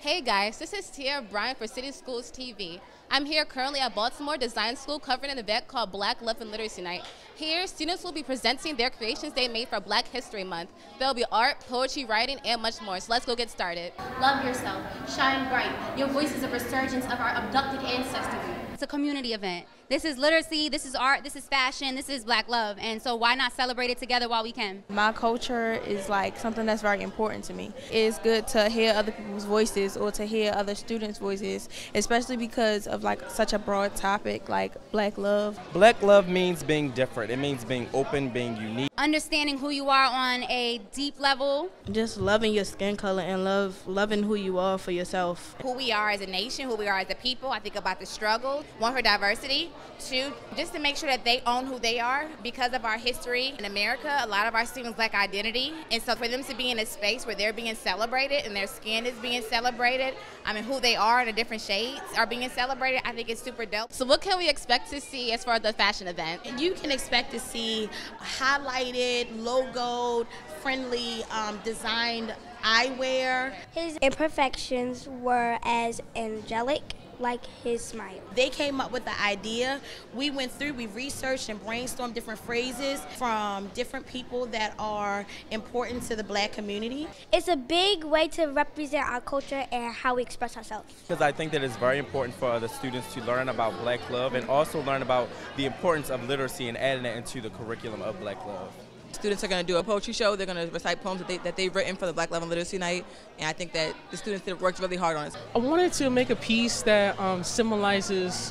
Hey guys, this is Tia Bryan for City Schools TV. I'm here currently at Baltimore Design School covering an event called Black Love and Literacy Night. Here, students will be presenting their creations they made for Black History Month. There'll be art, poetry, writing, and much more. So let's go get started. Love yourself. Shine bright. Your voice is a resurgence of our abducted ancestors. It's a community event. This is literacy, this is art, this is fashion, this is black love. And so why not celebrate it together while we can? My culture is like something that's very important to me. It's good to hear other people's voices or to hear other students' voices, especially because of like such a broad topic like black love. Black love means being different. It means being open, being unique. Understanding who you are on a deep level. Just loving your skin color and love loving who you are for yourself. Who we are as a nation, who we are as a people. I think about the struggle, want for diversity, two, just to make sure that they own who they are because of our history in America. A lot of our students lack identity, and so for them to be in a space where they're being celebrated and their skin is being celebrated, I mean, who they are in the different shades are being celebrated, I think it's super dope. So what can we expect to see as far as the fashion event? You can expect to see highlighted, logoed, friendly, um, designed eyewear. His imperfections were as angelic like his smile. They came up with the idea. We went through, we researched and brainstormed different phrases from different people that are important to the black community. It's a big way to represent our culture and how we express ourselves. Because I think that it's very important for the students to learn about black love and also learn about the importance of literacy and adding it into the curriculum of black love. Students are going to do a poetry show. They're going to recite poems that, they, that they've written for the Black Love and Literacy Night. And I think that the students have worked really hard on it. I wanted to make a piece that um, symbolizes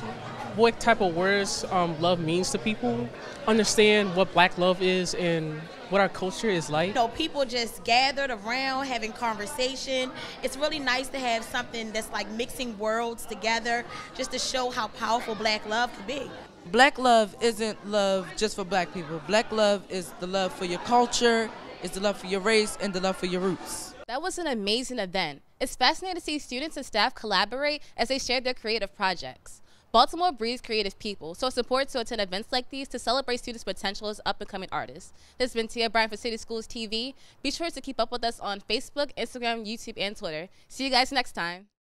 what type of words um, love means to people, understand what black love is and what our culture is like. You know, people just gathered around having conversation. It's really nice to have something that's like mixing worlds together just to show how powerful black love can be. Black love isn't love just for black people. Black love is the love for your culture, it's the love for your race, and the love for your roots. That was an amazing event. It's fascinating to see students and staff collaborate as they share their creative projects. Baltimore breeds creative people, so it's important to attend events like these to celebrate students' potential as up and coming artists. This has been Tia Bryan for City Schools TV. Be sure to keep up with us on Facebook, Instagram, YouTube, and Twitter. See you guys next time.